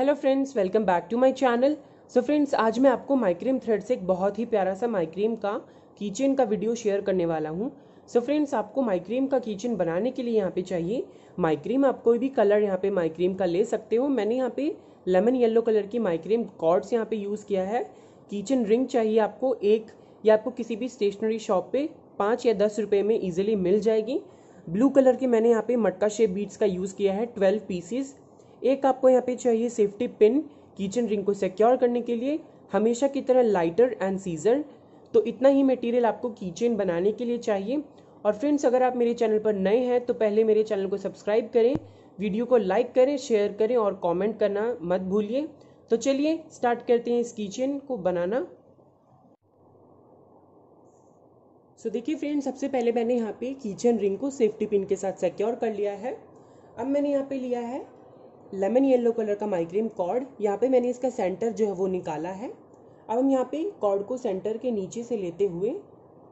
Hello friends welcome back to my channel so friends आज मैं आपको माइक्रीम थ्रेड से एक बहुत ही प्यारा सा माइक्रीम का किचन का वीडियो शेयर करने वाला हूँ। सो फ्रेंड्स आपको माइक्रीम का किचन बनाने के लिए यहाँ पे चाहिए। माइक्रीम आप कोई भी कलर यहाँ पे माइक्रीम का ले सकते हो। मैंने यहाँ पे लेमन येलो कलर की माइक्रीम कॉर्ड्स यहाँ पे यूज़ किया है। किचन रिंग चाहिए आपको एक या आपको किसी भी स्टेशनरी शॉप पे पाँच या दस रुपये में ईजिली मिल जाएगी। ब्लू कलर के मैंने यहाँ पे मटका शेप बीट्स का यूज़ किया है ट्वेल्व पीसीज एक आपको यहाँ पे चाहिए सेफ्टी पिन किचन रिंग को सिक्योर करने के लिए हमेशा की तरह लाइटर एंड सीजर तो इतना ही मटेरियल आपको कीचेन बनाने के लिए चाहिए। और फ्रेंड्स अगर आप मेरे चैनल पर नए हैं तो पहले मेरे चैनल को सब्सक्राइब करें वीडियो को लाइक करें शेयर करें और कमेंट करना मत भूलिए। तो चलिए स्टार्ट करते हैं इस किचन को बनाना। सो so, देखिए फ्रेंड्स सबसे पहले मैंने यहाँ पे किचन रिंग को सेफ्टी पिन के साथ सिक्योर कर लिया है। अब मैंने यहाँ पे लिया है लेमन येलो कलर का माइक्रीम कॉर्ड यहाँ पे मैंने इसका सेंटर जो है वो निकाला है। अब हम यहाँ पे कॉर्ड को सेंटर के नीचे से लेते हुए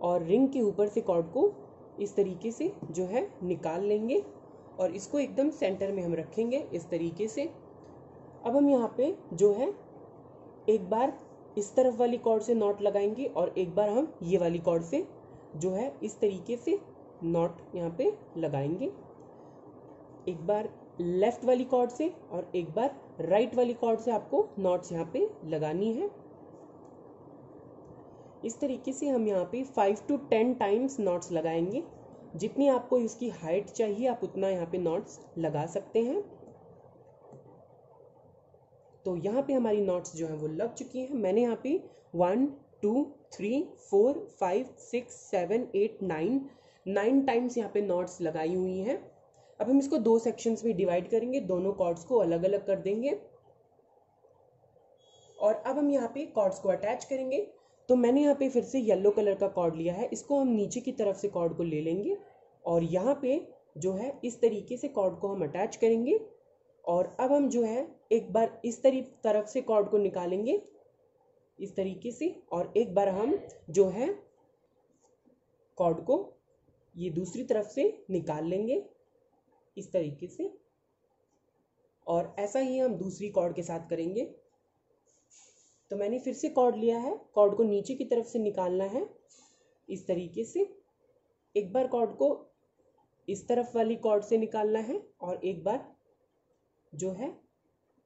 और रिंग के ऊपर से कॉर्ड को इस तरीके से जो है निकाल लेंगे और इसको एकदम सेंटर में हम रखेंगे इस तरीके से। अब हम यहाँ पे जो है एक बार इस तरफ़ वाली कॉर्ड से नॉट लगाएँगे और एक बार हम ये वाली कॉर्ड से जो है इस तरीके से नॉट यहाँ पे लगाएँगे। एक बार लेफ़्ट वाली कॉर्ड से और एक बार राइट वाली कॉर्ड से आपको नॉट्स यहाँ पे लगानी है। इस तरीके से हम यहाँ पे five to ten times knots लगाएँगे। जितनी आपको इसकी हाइट चाहिए, आप उतना यहाँ पे नॉट्स लगा सकते हैं। तो यहाँ पे हमारी नॉट्स जो है वो लग चुकी हैं। मैंने यहाँ पे one two three four five six seven eight nine nine times यहाँ पे नॉट्स लगाई हुई हैं। अब हम इसको दो सेक्शंस में डिवाइड करेंगे, दोनों कॉर्ड्स को अलग अलग कर देंगे। और अब हम यहाँ पे कॉर्ड्स को अटैच करेंगे। तो मैंने यहाँ पे फिर से येलो कलर का कॉर्ड लिया है, इसको हम नीचे की तरफ़ से कॉर्ड को ले लेंगे। और यहाँ पे जो है, इस तरीके से कॉर्ड को हम अटैच करेंगे। और अब हम जो है, एक बार इस तरी, तरफ़ से कॉर्ड को निकालेंगे। इस तरीके से, और एक बार हम जो है कॉर्ड को ये दूसरी तरफ़ से निकाल लेंगे। इस तरीके से। और ऐसा ही हम दूसरी कॉर्ड के साथ करेंगे। तो मैंने फिर से कॉर्ड लिया है। कॉर्ड को नीचे की तरफ़ से निकालना है। इस तरीके से। एक बार कॉर्ड को इस तरफ़ वाली कॉर्ड से निकालना है और एक बार जो है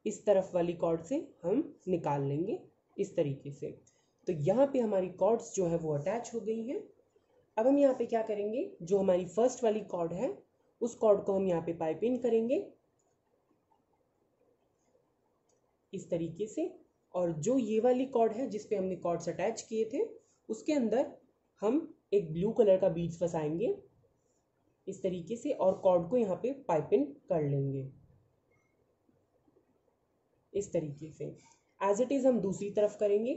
इस तरफ़ वाली कॉर्ड से हम निकाल लेंगे इस तरीके से। तो यहाँ पे हमारी कॉर्ड्स जो है वो अटैच हो गई हैं। अब हम यहाँ पे क्या करेंगे? जो हमारी फ़र्स्ट वाली कॉर्ड है उस कॉर्ड को हम यहाँ पे पाइप इन करेंगे। इस तरीके से। और जो ये वाली कॉर्ड है जिसपे हमने कॉर्ड्स अटैच किए थे, उसके अंदर हम एक ब्लू कलर का बीड्स फंसाएँगे। इस तरीके से और कॉर्ड को यहाँ पे पाइप इन कर लेंगे। इस तरीके से। एज इट इज़ हम दूसरी तरफ़ करेंगे।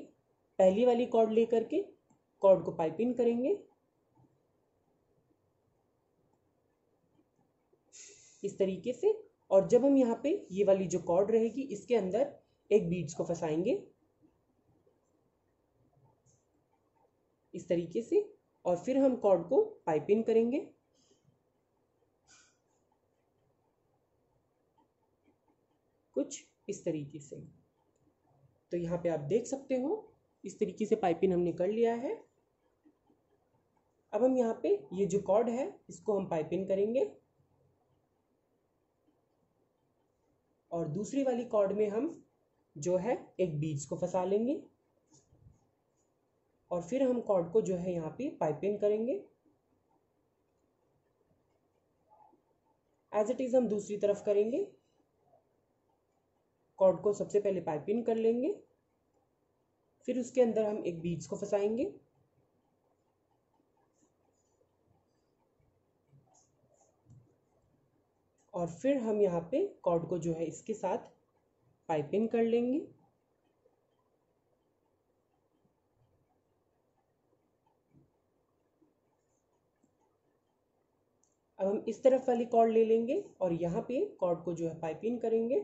पहली वाली कॉर्ड ले करके कॉर्ड को पाइप इन करेंगे। इस तरीके से। और जब हम यहाँ पे ये वाली जो कॉर्ड रहेगी, इसके अंदर एक बीड्स को फंसाएँगे। इस तरीके से। और फिर हम कॉर्ड को पाइप इन करेंगे। कुछ इस तरीके से। तो यहाँ पे आप देख सकते हो, इस तरीके से पाइपिंग हमने कर लिया है। अब हम यहाँ पे ये जो कॉर्ड है, इसको हम पाइपिंग करेंगे। और दूसरी वाली कॉर्ड में हम जो है एक बीज को फंसा लेंगे और फिर हम कॉर्ड को जो है यहाँ पे पाइपिंग करेंगे। एज इट इज़ हम दूसरी तरफ़ करेंगे। कॉर्ड को सबसे पहले पाइपिंग कर लेंगे। फिर उसके अंदर हम एक बीज को फंसाएँगे। और फिर हम यहाँ पे कॉर्ड को जो है इसके साथ पाइपिंग कर लेंगे। अब हम इस तरफ़ वाली कॉर्ड ले लेंगे और यहाँ पे कॉर्ड को जो है पाइपिंग करेंगे।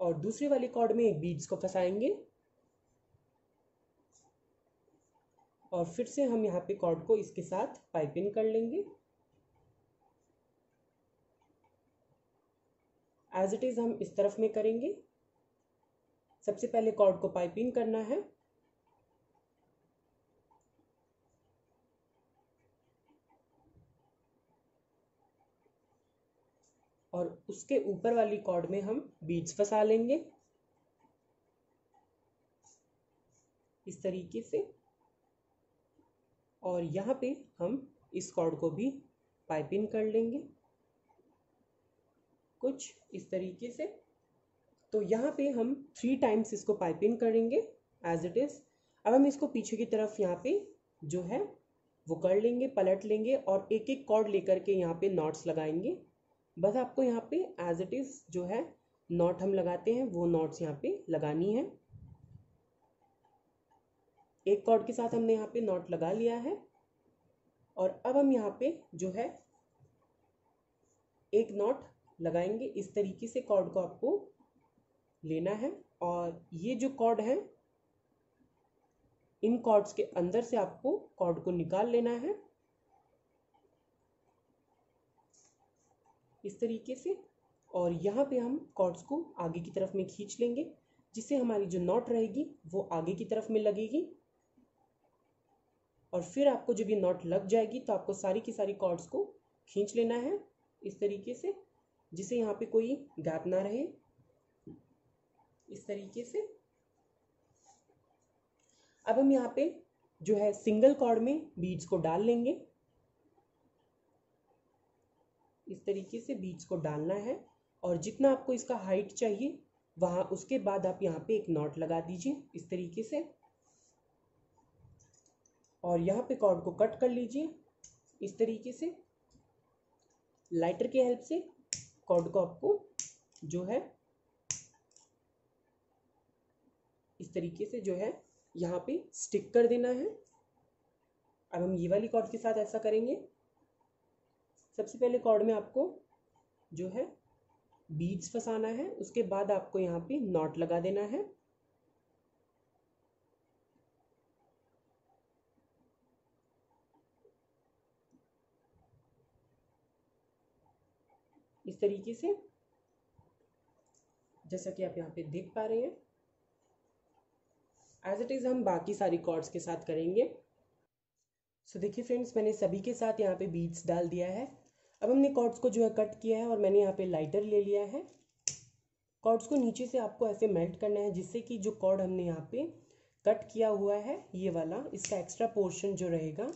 और दूसरी वाली कॉर्ड में बीड्स को फंसाएँगे। और फिर से हम यहाँ पे कॉर्ड को इसके साथ पाइपिंग कर लेंगे। एज इट इज़ हम इस तरफ़ में करेंगे। सबसे पहले कॉर्ड को पाइपिंग करना है। और उसके ऊपर वाली कॉर्ड में हम बीड्स फंसा लेंगे। इस तरीके से। और यहाँ पे हम इस कॉर्ड को भी पाइपिंग कर लेंगे। कुछ इस तरीके से। तो यहाँ पे हम थ्री टाइम्स इसको पाइपिंग करेंगे एज इट इज़ अब हम इसको पीछे की तरफ़ यहाँ पे जो है, वो कर लेंगे, पलट लेंगे और एक एक कॉर्ड लेकर के यहाँ पे नॉट्स लगाएँगे। बस आपको यहाँ पे एज इट इज़ जो है नॉट हम लगाते हैं, वो नॉट्स यहाँ पे लगानी है। एक कॉर्ड के साथ हमने यहाँ पे नॉट लगा लिया है। और अब हम यहाँ पे जो है, एक नॉट लगाएँगे। इस तरीके से कॉर्ड को आपको लेना है और ये जो कॉर्ड है, इन कॉर्ड्स के अंदर से आपको कॉर्ड को निकाल लेना है। इस तरीके से और यहाँ पे हम कॉर्ड्स को आगे की तरफ़ में खींच लेंगे, जिससे हमारी जो नॉट रहेगी, वो आगे की तरफ़ में लगेगी। और फिर आपको जब ये नॉट लग जाएगी तो आपको सारी की सारी कॉर्ड्स को खींच लेना है। इस तरीके से जिससे यहाँ पे कोई गैप ना रहे। इस तरीके से। अब हम यहाँ पे जो है सिंगल कॉर्ड में बीड्स को डाल लेंगे। इस तरीके से बीड्स को डालना है और जितना आपको इसका हाइट चाहिए, वहाँ उसके बाद आप यहाँ पे एक नॉट लगा दीजिए इस तरीके से। और यहाँ पे कॉर्ड को कट कर लीजिए इस तरीके से। लाइटर के हेल्प से। कॉर्ड को आपको जो है इस तरीके से जो है यहाँ पे स्टिक कर देना है। अब हम ये वाली कॉर्ड के साथ ऐसा करेंगे। सबसे पहले कॉर्ड में आपको जो है बीड्स फंसाना है, उसके बाद आपको यहाँ पे नॉट लगा देना है। इस तरीके से जैसा कि आप यहाँ पे देख पा रहे हैं। एज इट इज़ हम बाकी सारी कॉर्ड्स के साथ करेंगे। सो so, देखिए फ्रेंड्स मैंने सभी के साथ यहाँ पे बीड्स डाल दिया है। अब हमने कॉर्ड्स को जो है कट किया है और मैंने यहाँ पे लाइटर ले लिया है। कॉर्ड्स को नीचे से आपको ऐसे मेल्ट करना है जिससे कि जो कॉर्ड हमने यहाँ पे कट किया हुआ है ये वाला इसका एक्स्ट्रा पोर्शन जो रहेगा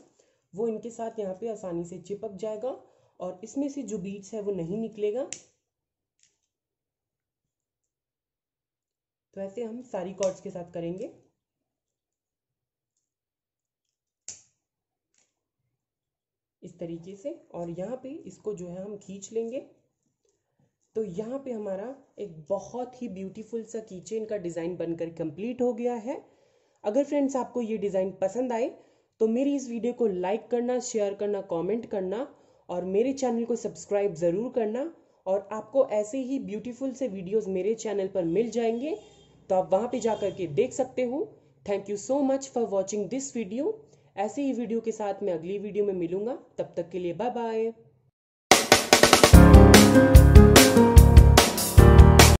वो इनके साथ यहाँ पे आसानी से चिपक जाएगा। और इसमें से जो बीड्स है वो नहीं निकलेगा। तो ऐसे हम सारी कॉर्ड्स के साथ करेंगे। इस तरीके से और यहाँ पे इसको जो है हम खींच लेंगे। तो यहाँ पे हमारा एक बहुत ही ब्यूटीफुल सा कीचेन का डिज़ाइन बनकर कंप्लीट हो गया है। अगर फ्रेंड्स आपको ये डिज़ाइन पसंद आए तो मेरी इस वीडियो को लाइक करना शेयर करना कमेंट करना और मेरे चैनल को सब्सक्राइब ज़रूर करना और आपको ऐसे ही ब्यूटीफुल से वीडियोस मेरे चैनल पर मिल जाएँगे तो आप वहाँ पे जा कर के देख सकते हो। Thank you so much for watching this video ऐसे ही वीडियो के साथ मैं अगली वीडियो में मिलूँगा। तब तक के लिए बाय बाय